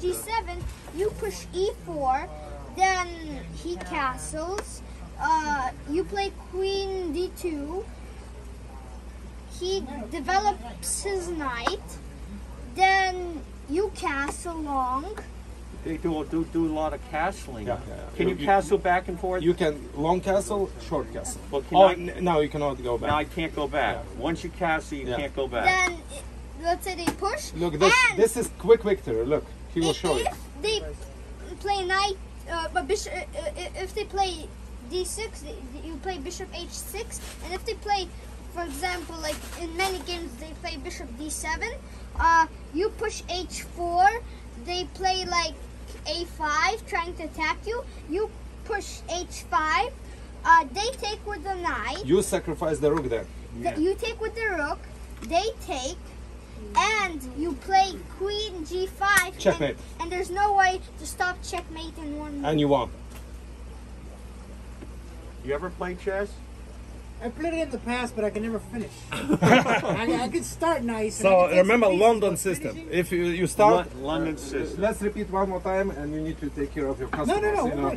g7, you push e4, then he castles. Uh, you play queen d2. He develops his knight. Then you castle long. They do, do, do a lot of castling. Yeah, yeah. Can you, You- you- castle back and forth? You can long castle, short castle. Well, can oh, I- n- now you cannot go back. now I can't go back. Once you castle, you Yeah. can't go back. Then let's say they push. Look, this and this is quick victory. Look, he will if, show you. if they play knight, uh, but bishop, uh, uh, if they play d6, you play bishop h6, and if they play, for example, like in many games they play bishop d7, uh, you push h4, they play like a5, trying to attack you. You push h5, uh, they take with the knight. You sacrifice the rook there. Th- You take with the rook, they take, and you play queen g5. Checkmate. And, and there's no way to stop checkmate in one move. And you won. You ever play chess? I played it in the past, but I can never finish. I, I could start nice. So could remember pieces, London system. finishing- If you, you start, Lon- London system. let's repeat one more time, and you need to take care of your customers. no, no. you know. we're good.